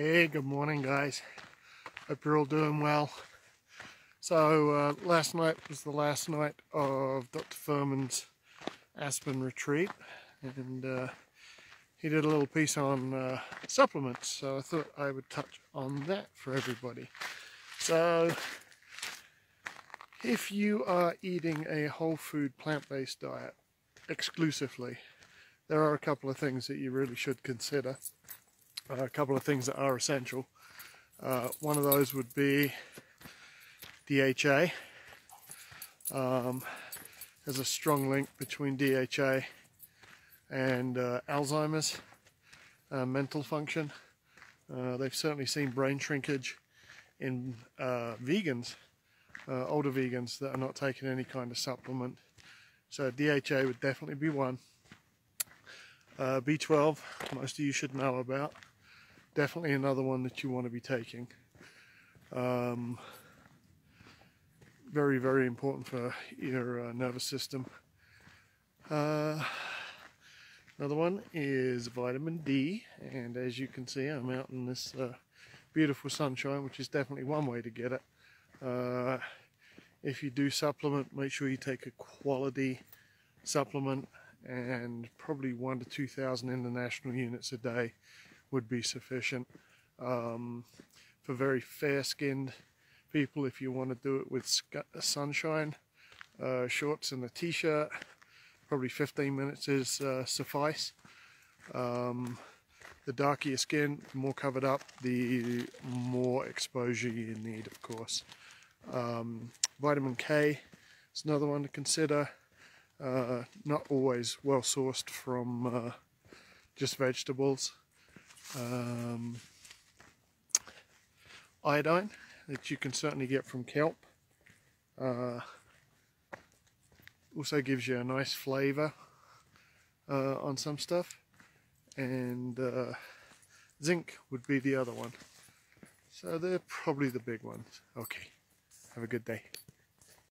Hey, good morning guys. Hope you're all doing well. So uh, last night was the last night of Dr. Fuhrman's Aspen retreat and uh, he did a little piece on uh, supplements so I thought I would touch on that for everybody. So if you are eating a whole food plant-based diet exclusively there are a couple of things that you really should consider a couple of things that are essential. Uh, one of those would be DHA. Um, there's a strong link between DHA and uh, Alzheimer's uh, mental function. Uh, they've certainly seen brain shrinkage in uh, vegans, older vegans that are not taking any kind of supplement. So DHA would definitely be one. B12, most of you should know about definitely another one that you want to be taking. Um, very, very important for your uh, nervous system. Uh, another one is vitamin D, and as you can see, I'm out in this uh, beautiful sunshine, which is definitely one way to get it. Uh, if you do supplement, make sure you take a quality supplement and probably one to 2,000 international units a day would be sufficient. Um, for very fair-skinned people, if you want to do it with sunshine, uh, shorts and a t-shirt, probably 15 minutes is uh, suffice. Um, the darker your skin, the more covered up, the more exposure you need, of course. Um, vitamin K is another one to consider. Uh, not always well sourced from uh, just vegetables um, iodine that you can certainly get from kelp. Uh, also gives you a nice flavor uh, on some stuff. And uh, zinc would be the other one. So they're probably the big ones. Okay, have a good day.